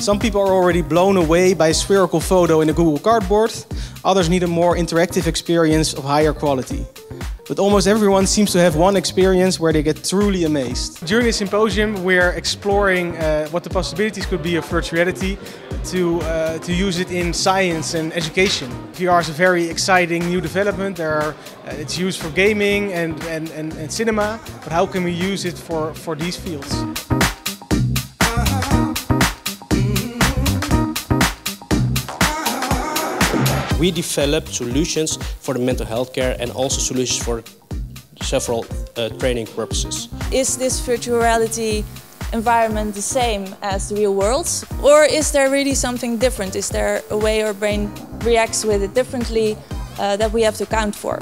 Some people are already blown away by a spherical photo in a Google Cardboard. Others need a more interactive experience of higher quality. But almost everyone seems to have one experience where they get truly amazed. During this symposium, we're exploring uh, what the possibilities could be of virtual reality to, uh, to use it in science and education. VR is a very exciting new development. There are, uh, it's used for gaming and, and, and, and cinema, but how can we use it for, for these fields? We develop solutions for the mental health care and also solutions for several uh, training purposes. Is this virtual reality environment the same as the real world? Or is there really something different? Is there a way our brain reacts with it differently uh, that we have to account for?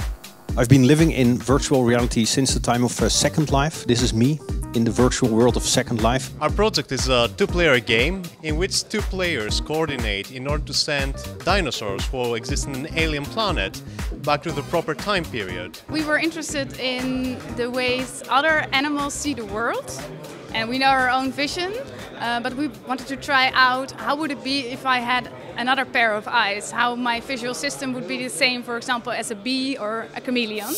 I've been living in virtual reality since the time of uh, Second Life. This is me in the virtual world of Second Life. Our project is a two-player game in which two players coordinate in order to send dinosaurs who exist on an alien planet back to the proper time period. We were interested in the ways other animals see the world and we know our own vision uh, but we wanted to try out how would it be if I had another pair of eyes, how my visual system would be the same for example as a bee or a chameleon.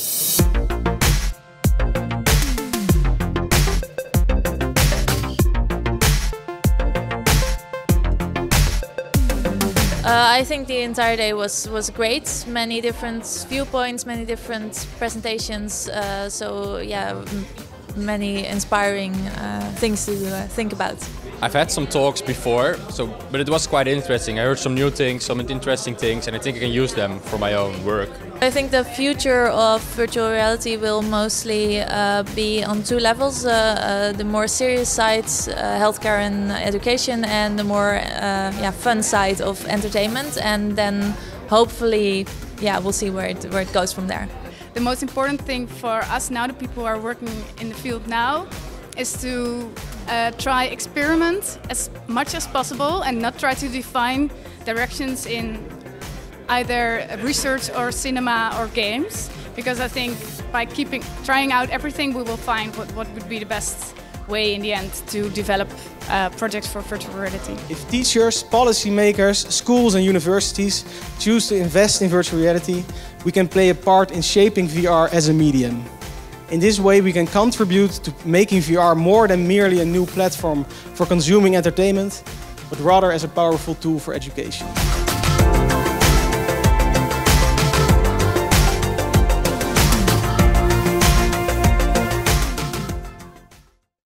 I think the entire day was, was great. Many different viewpoints, many different presentations. Uh, so yeah, many inspiring uh, things to uh, think about. I've had some talks before, so but it was quite interesting. I heard some new things, some interesting things, and I think I can use them for my own work. I think the future of virtual reality will mostly uh, be on two levels: uh, uh, the more serious side, uh, healthcare and education, and the more yeah, fun side of entertainment. And then hopefully, yeah, we'll see where it where it goes from there. The most important thing for us now, the people who are working in the field now, is to uh, try experiment as much as possible and not try to define directions in either research or cinema or games because I think by keeping trying out everything we will find what, what would be the best way in the end to develop uh, projects for virtual reality. If teachers, policymakers, schools and universities choose to invest in virtual reality, we can play a part in shaping VR as a medium. In this way we can contribute to making VR more than merely a new platform for consuming entertainment, but rather as a powerful tool for education.